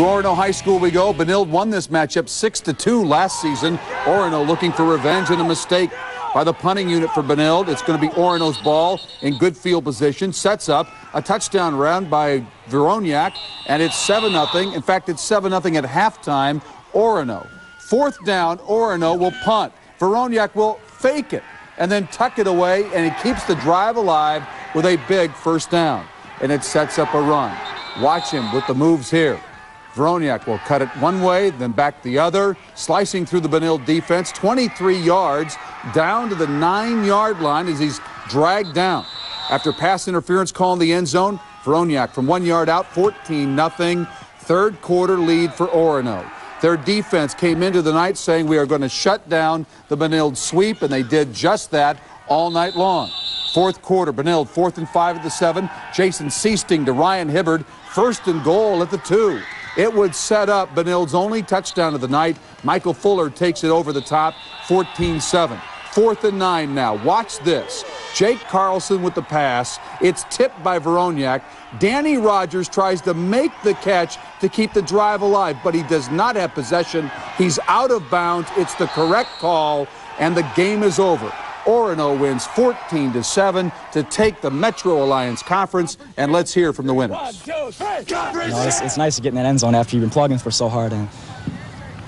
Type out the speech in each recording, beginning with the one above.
To Orono High School we go. Benilde won this matchup 6-2 last season. Orono looking for revenge and a mistake by the punting unit for Benilde. It's going to be Orono's ball in good field position. Sets up a touchdown run by Veroniak, and it's 7-0. In fact, it's 7-0 at halftime. Orono. Fourth down, Orono will punt. Veroniak will fake it and then tuck it away, and he keeps the drive alive with a big first down. And it sets up a run. Watch him with the moves here. Veroniak will cut it one way, then back the other, slicing through the Benilde defense, 23 yards down to the nine-yard line as he's dragged down. After pass interference call in the end zone, Veroniak from one yard out, 14-0, third quarter lead for Orono. Their defense came into the night saying we are going to shut down the Benilde sweep, and they did just that all night long. Fourth quarter, Benilde fourth and five at the seven. Jason Seasting to Ryan Hibbard, first and goal at the two. It would set up Benilde's only touchdown of the night. Michael Fuller takes it over the top, 14-7. Fourth and nine now. Watch this. Jake Carlson with the pass. It's tipped by Veroniak. Danny Rogers tries to make the catch to keep the drive alive, but he does not have possession. He's out of bounds. It's the correct call, and the game is over. Orono wins 14 to 7 to take the Metro Alliance Conference, and let's hear from the winners. You know, it's, it's nice to get in that end zone after you've been plugging for so hard. And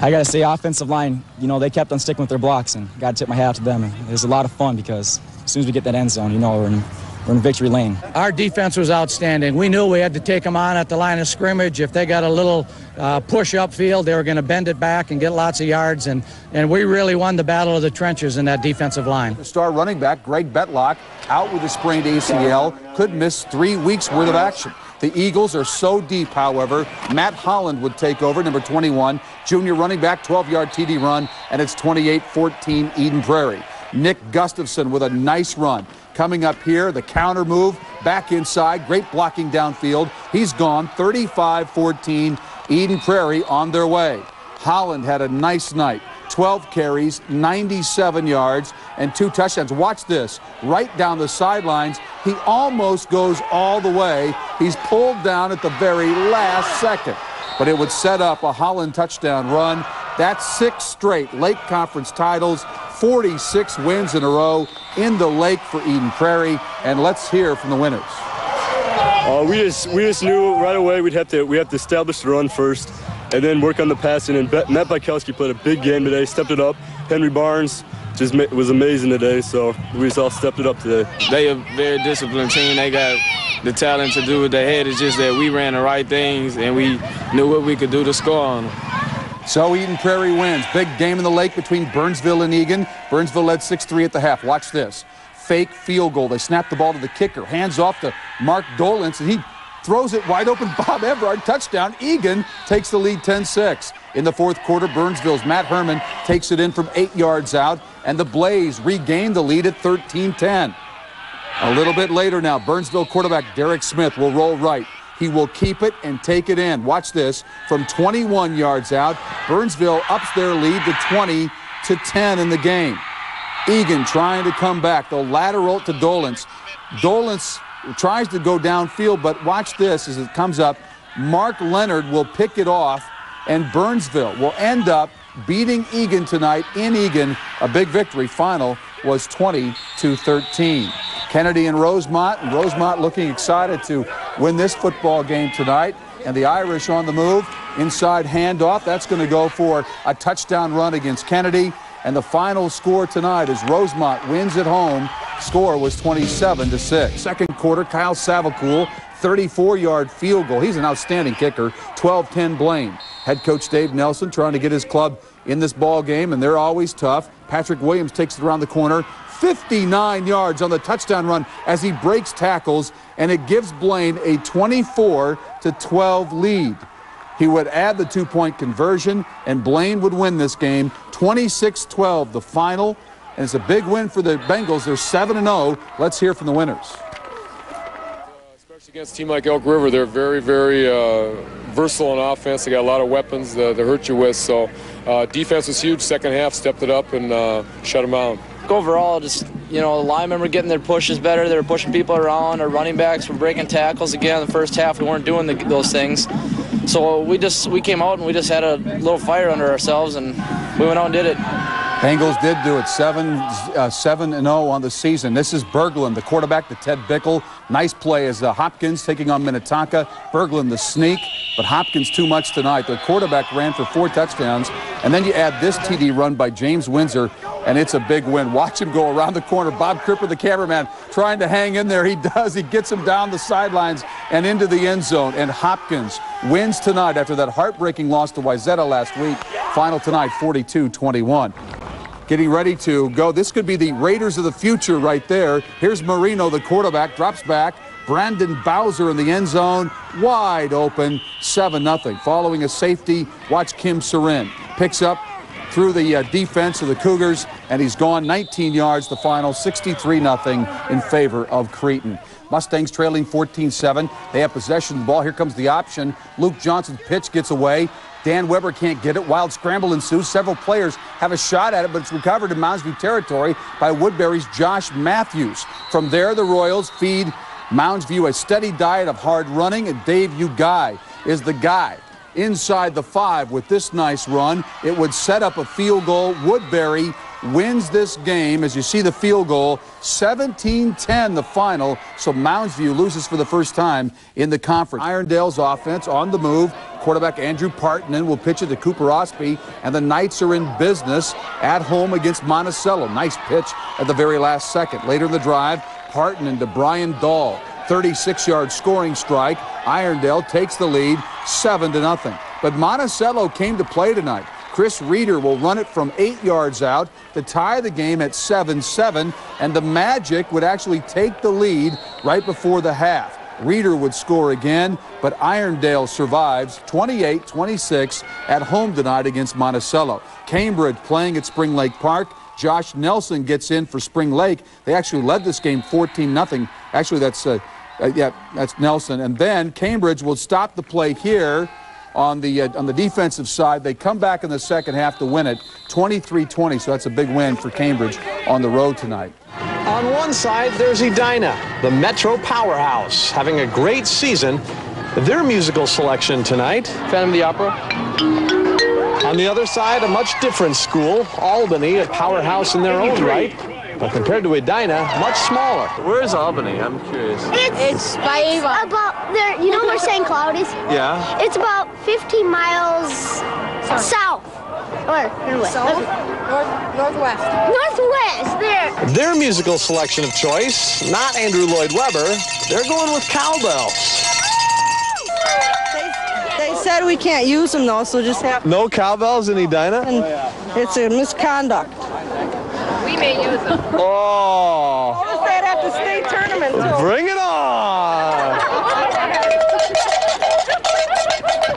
I got to say, offensive line, you know, they kept on sticking with their blocks, and got to tip my hat to them. And It was a lot of fun because as soon as we get that end zone, you know, we're in, we're in victory lane. Our defense was outstanding. We knew we had to take them on at the line of scrimmage. If they got a little uh, push upfield, they were going to bend it back and get lots of yards. And, and we really won the battle of the trenches in that defensive line. The star running back, Greg Betlock, out with a sprained ACL, could miss three weeks worth of action. The Eagles are so deep, however. Matt Holland would take over, number 21. Junior running back, 12-yard TD run, and it's 28-14 Eden Prairie. Nick Gustafson with a nice run. Coming up here, the counter move, back inside, great blocking downfield. He's gone, 35-14, Eden Prairie on their way. Holland had a nice night. 12 carries, 97 yards, and two touchdowns. Watch this. Right down the sidelines, he almost goes all the way. He's pulled down at the very last second. But it would set up a Holland touchdown run. That's six straight Lake Conference titles, 46 wins in a row in the Lake for Eden Prairie. And let's hear from the winners. Uh, we just we just knew right away we'd have to we have to establish the run first and then work on the passing. And Matt Bykowski played a big game today, stepped it up. Henry Barnes just was amazing today, so we just all stepped it up today. They are a very disciplined team. They got the talent to do what they had. It's just that we ran the right things and we knew what we could do to score on them. So Eden Prairie wins. Big game in the lake between Burnsville and Eagan. Burnsville led 6-3 at the half. Watch this. Fake field goal. They snap the ball to the kicker. Hands off to Mark Dolence, and he throws it wide open. Bob Everard, touchdown. Eagan takes the lead 10-6. In the fourth quarter, Burnsville's Matt Herman takes it in from eight yards out, and the Blaze regain the lead at 13-10. A little bit later now, Burnsville quarterback Derek Smith will roll right. He will keep it and take it in. Watch this. From 21 yards out, Burnsville ups their lead to 20 to 10 in the game. Eagan trying to come back. The lateral to Dolence. Dolence tries to go downfield, but watch this as it comes up. Mark Leonard will pick it off, and Burnsville will end up beating Eagan tonight in Eagan. A big victory. Final was 20 to 13. Kennedy and Rosemount, and Rosemount looking excited to win this football game tonight. And the Irish on the move. Inside handoff. That's going to go for a touchdown run against Kennedy. And the final score tonight is Rosemount wins at home. Score was 27 to 6. Second quarter, Kyle Savacool, 34-yard field goal. He's an outstanding kicker. 12-10 Blaine. Head coach Dave Nelson trying to get his club in this ball game, and they're always tough. Patrick Williams takes it around the corner. 59 yards on the touchdown run as he breaks tackles, and it gives Blaine a 24 to 12 lead. He would add the two-point conversion, and Blaine would win this game 26-12, the final. And it's a big win for the Bengals. They're 7-0. Let's hear from the winners. Especially against a team like Elk River, they're very, very uh, versatile on offense. They got a lot of weapons to, to hurt you with. So uh, defense was huge. Second half, stepped it up and uh, shut them out. Overall, just you know, the linemen were getting their pushes better. They were pushing people around. Our running backs were breaking tackles again. In the first half, we weren't doing the, those things. So we just we came out and we just had a little fire under ourselves and we went out and did it. Bengals did do it, 7 uh, 7 and 0 on the season. This is Berglund, the quarterback, the Ted Bickle. Nice play as uh, Hopkins taking on Minnetonka. Berglund, the sneak, but Hopkins too much tonight. The quarterback ran for four touchdowns, and then you add this TD run by James Windsor, and it's a big win. Watch him go around the corner. Bob Cripper, the cameraman, trying to hang in there. He does. He gets him down the sidelines and into the end zone. And Hopkins wins tonight after that heartbreaking loss to Wayzata last week. Final tonight, 42-21 getting ready to go. This could be the Raiders of the future right there. Here's Marino, the quarterback, drops back. Brandon Bowser in the end zone, wide open, 7-0. Following a safety, watch Kim Sarin. Picks up through the uh, defense of the Cougars, and he's gone 19 yards. The final 63-0 in favor of Cretin. Mustangs trailing 14-7. They have possession of the ball. Here comes the option. Luke Johnson's pitch gets away. Dan Weber can't get it. Wild scramble ensues. Several players have a shot at it, but it's recovered in Mounds View territory by Woodbury's Josh Matthews. From there, the Royals feed Mounds View a steady diet of hard running, and Dave Uguay is the guy inside the five with this nice run. It would set up a field goal. Woodbury wins this game as you see the field goal 17-10 the final so Mounds View loses for the first time in the conference Irondale's offense on the move quarterback Andrew Partonen will pitch it to Cooper Osby and the Knights are in business at home against Monticello. Nice pitch at the very last second. Later in the drive Partonen to Brian Dahl. 36 yard scoring strike. Irondale takes the lead 7 to nothing. But Monticello came to play tonight. Chris Reeder will run it from eight yards out to tie the game at 7-7, and the Magic would actually take the lead right before the half. Reeder would score again, but Irondale survives 28-26 at home tonight against Monticello. Cambridge playing at Spring Lake Park. Josh Nelson gets in for Spring Lake. They actually led this game 14-0. Actually, that's uh, uh, yeah, that's Nelson. And then Cambridge will stop the play here on the uh, on the defensive side. They come back in the second half to win it 23-20, so that's a big win for Cambridge on the road tonight. On one side, there's Edina, the Metro powerhouse, having a great season. Their musical selection tonight. Phantom of the Opera. On the other side, a much different school, Albany, a powerhouse in their own right. But compared to Edina, much smaller. Where's Albany? I'm curious. It's, by about there. You know where St. Cloud is? Yeah. It's about 15 miles south. Or northwest. North, northwest. Northwest. There. Their musical selection of choice, not Andrew Lloyd Webber. They're going with cowbells. They said we can't use them though, so just have. No cowbells in Edina? And it's a misconduct. We may use them. Oh.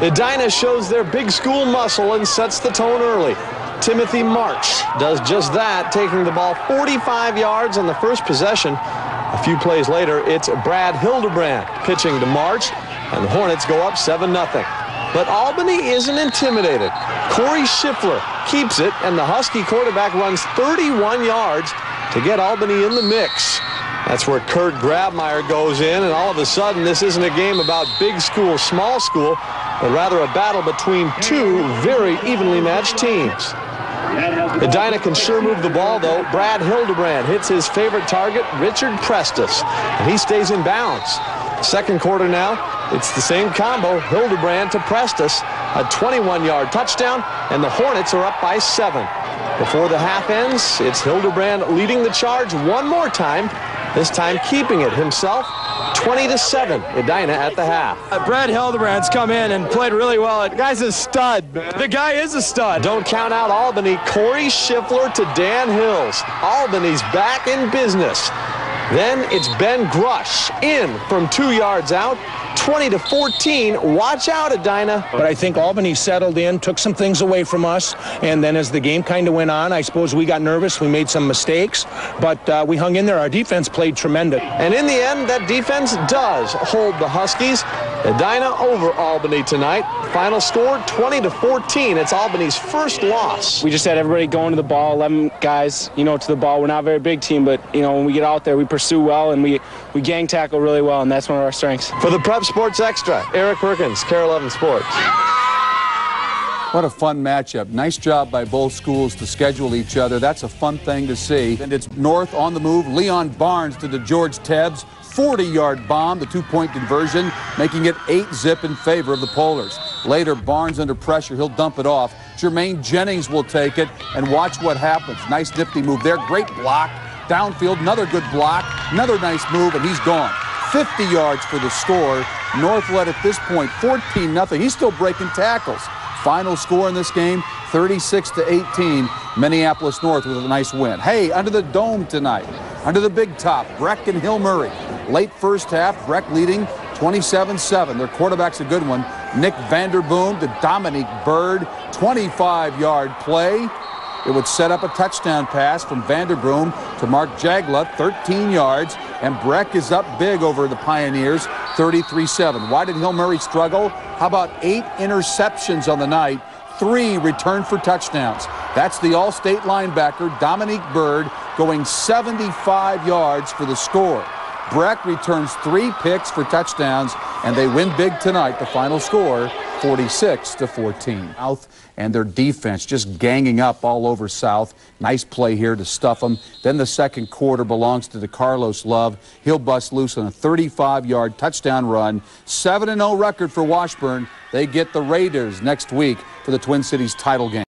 Edina shows their big school muscle and sets the tone early. Timothy March does just that, taking the ball 45 yards on the first possession. A few plays later, it's Brad Hildebrand pitching to March, and the Hornets go up 7 0. But Albany isn't intimidated. Corey Schiffler keeps it, and the Husky quarterback runs 31 yards to get Albany in the mix. That's where Kurt Grabmeyer goes in, and all of a sudden, this isn't a game about big school, small school, but rather a battle between two very evenly matched teams. Edina can sure move the ball, though. Brad Hildebrand hits his favorite target, Richard Prestis, and he stays in bounds. Second quarter now, it's the same combo, Hildebrand to Prestis, a 21-yard touchdown, and the Hornets are up by seven. Before the half ends, it's Hildebrand leading the charge one more time, this time keeping it himself, 20 to 7, Edina at the half. Uh, Brad Hildebrand's come in and played really well. The guy's a stud, man. The guy is a stud. Don't count out Albany. Corey Schiffler to Dan Hills. Albany's back in business. Then it's Ben Grush in from two yards out. 20 to 14. Watch out, Edina. But I think Albany settled in, took some things away from us, and then as the game kind of went on, I suppose we got nervous. We made some mistakes, but uh, we hung in there. Our defense played tremendous. And in the end, that defense does hold the Huskies. Edina over Albany tonight. Final score 20 to 14. It's Albany's first loss. We just had everybody going to the ball, 11 guys, you know, to the ball. We're not a very big team, but, you know, when we get out there, we pursue well and we, we gang tackle really well, and that's one of our strengths. For the Prep Sports Extra. Eric Perkins, KARE 11 Sports. What a fun matchup. Nice job by both schools to schedule each other. That's a fun thing to see. And it's North on the move. Leon Barnes to the George Tebbs. 40-yard bomb, the two-point conversion, making it 8-zip in favor of the Polars. Later, Barnes under pressure. He'll dump it off. Jermaine Jennings will take it, and watch what happens. Nice nifty move there. Great block. Downfield, another good block. Another nice move, and he's gone. 50 yards for the score. North led at this point 14 nothing. He's still breaking tackles. Final score in this game 36 to 18. Minneapolis North with a nice win. Hey, under the dome tonight, under the big top, Breck and Hill Murray. Late first half, Breck leading 27-7. Their quarterback's a good one. Nick Vanderboom to Dominique Byrd. 25-yard play. It would set up a touchdown pass from Vanderboom to Mark Jagla, 13 yards, and Breck is up big over the Pioneers, 33-7. Why did Hill Murray struggle? How about eight interceptions on the night? Three returned for touchdowns. That's the All-State linebacker, Dominique Byrd, going 75 yards for the score. Breck returns three picks for touchdowns, and they win big tonight. The final score, 46 to 14. South and their defense just ganging up all over South. Nice play here to stuff them. Then the second quarter belongs to the Carlos Love. He'll bust loose on a 35-yard touchdown run. 7-0 record for Washburn. They get the Raiders next week for the Twin Cities title game.